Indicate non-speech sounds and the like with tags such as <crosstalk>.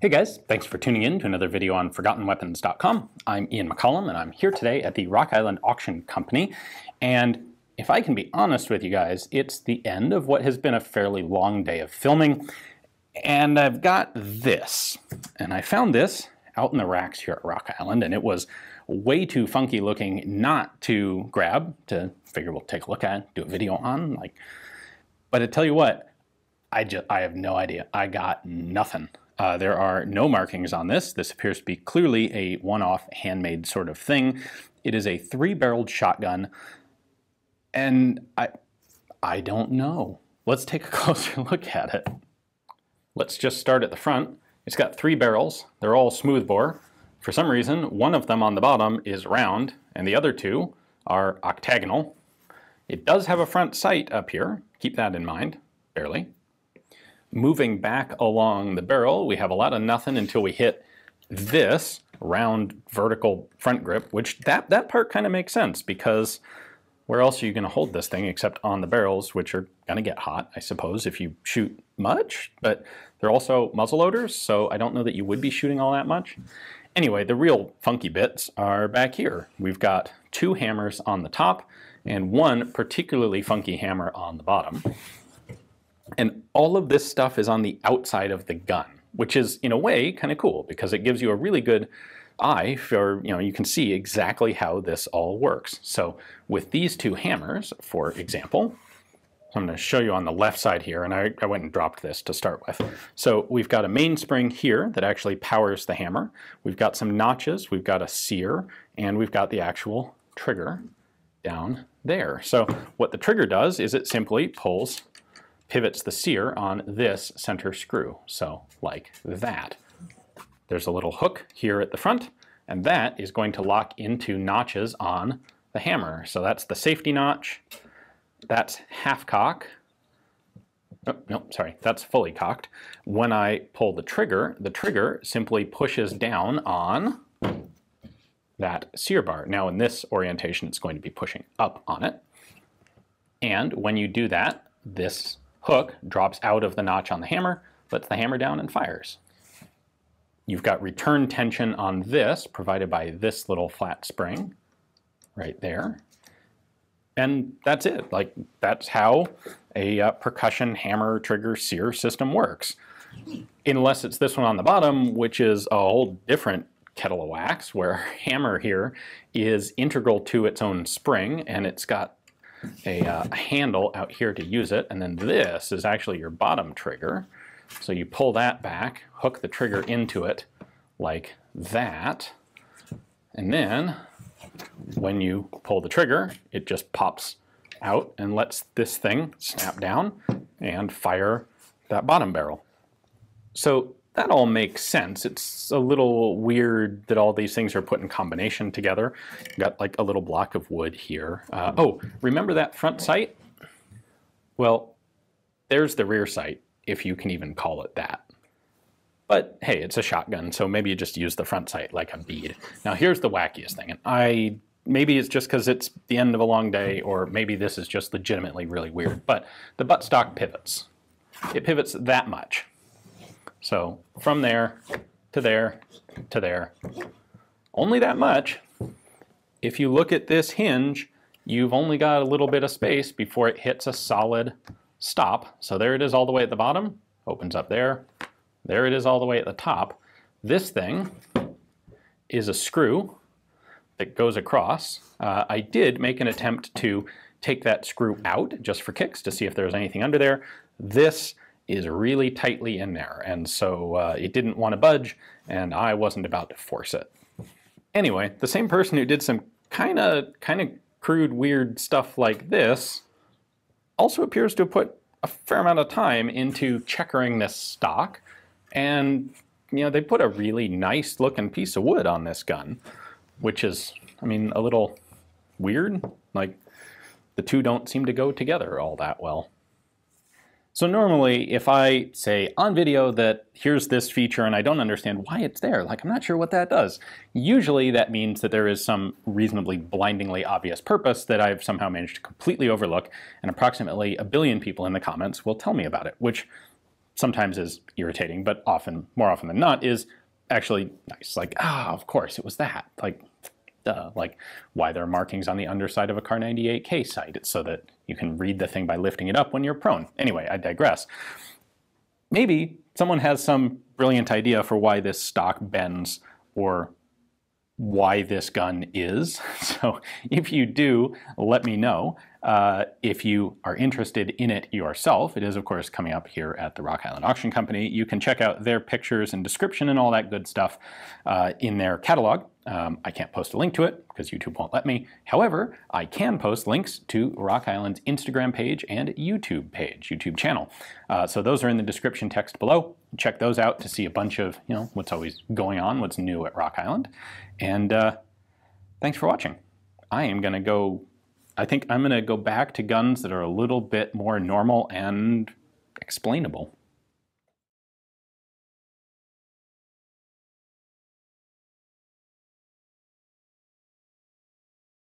Hey guys, thanks for tuning in to another video on ForgottenWeapons.com. I'm Ian McCollum and I'm here today at the Rock Island Auction Company. And if I can be honest with you guys, it's the end of what has been a fairly long day of filming. And I've got this. And I found this out in the racks here at Rock Island and it was way too funky looking not to grab, to figure we'll take a look at, do a video on. like. But I tell you what, I, just, I have no idea. I got nothing. Uh, there are no markings on this. This appears to be clearly a one-off handmade sort of thing. It is a three-barreled shotgun, and I, I don't know. Let's take a <laughs> closer look at it. Let's just start at the front. It's got three barrels. They're all smoothbore. For some reason, one of them on the bottom is round, and the other two are octagonal. It does have a front sight up here. Keep that in mind, barely. Moving back along the barrel, we have a lot of nothing until we hit this round vertical front grip, which that, that part kind of makes sense because where else are you going to hold this thing except on the barrels, which are going to get hot, I suppose, if you shoot much, but they're also muzzle loaders, so I don't know that you would be shooting all that much. Anyway, the real funky bits are back here. We've got two hammers on the top and one particularly funky hammer on the bottom. And all of this stuff is on the outside of the gun, which is in a way kind of cool because it gives you a really good eye for, you know, you can see exactly how this all works. So with these two hammers, for example, I'm going to show you on the left side here, and I, I, went and dropped this to start with. So we've got a mainspring here that actually powers the hammer. We've got some notches, we've got a sear, and we've got the actual trigger down there. So what the trigger does is it simply pulls pivots the sear on this center screw. So like that. There's a little hook here at the front, and that is going to lock into notches on the hammer. So that's the safety notch. That's half cock. Oh, no, sorry, that's fully cocked. When I pull the trigger, the trigger simply pushes down on that sear bar. Now in this orientation, it's going to be pushing up on it. And when you do that, this hook drops out of the notch on the hammer, lets the hammer down and fires. You've got return tension on this provided by this little flat spring right there. And that's it. Like that's how a uh, percussion hammer trigger sear system works. Unless it's this one on the bottom, which is a whole different kettle of wax, where <laughs> hammer here is integral to its own spring, and it's got a uh, handle out here to use it, and then this is actually your bottom trigger. So you pull that back, hook the trigger into it like that, and then when you pull the trigger, it just pops out and lets this thing snap down and fire that bottom barrel. So that all makes sense. It's a little weird that all these things are put in combination together. Got like a little block of wood here. Uh, oh, remember that front sight? Well, there's the rear sight, if you can even call it that. But hey, it's a shotgun, so maybe you just use the front sight like a bead. Now here's the wackiest thing, and I maybe it's just because it's the end of a long day, or maybe this is just legitimately really weird, but the buttstock pivots. It pivots that much. So from there to there to there, only that much. If you look at this hinge, you've only got a little bit of space before it hits a solid stop. So there it is all the way at the bottom, opens up there. There it is all the way at the top. This thing is a screw that goes across. Uh, I did make an attempt to take that screw out just for kicks to see if there was anything under there. This is really tightly in there, and so uh, it didn't want to budge, and I wasn't about to force it. Anyway, the same person who did some kind of kind of crude, weird stuff like this also appears to have put a fair amount of time into checkering this stock, and you know they put a really nice looking piece of wood on this gun, which is, I mean, a little weird. Like the two don't seem to go together all that well. So normally if I say on video that here's this feature and I don't understand why it's there, like I'm not sure what that does, usually that means that there is some reasonably blindingly obvious purpose that I've somehow managed to completely overlook and approximately a billion people in the comments will tell me about it, which sometimes is irritating, but often, more often than not, is actually nice. Like, ah, of course, it was that. Like, Like, why there are markings on the underside of a Kar 98K sight. It's so that you can read the thing by lifting it up when you're prone. Anyway, I digress. Maybe someone has some brilliant idea for why this stock bends or why this gun is. <laughs> So if you do, let me know. Uh, if you are interested in it yourself, it is of course coming up here at the Rock Island Auction Company. You can check out their pictures and description and all that good stuff uh, in their catalog. Um, I can't post a link to it because YouTube won't let me. However, I can post links to Rock Island's Instagram page and YouTube page, YouTube channel. Uh, so those are in the description text below. Check those out to see a bunch of, you know, what's always going on, what's new at Rock Island. And uh, thanks for watching. I am going to go, I think I'm going to go back to guns that are a little bit more normal and explainable.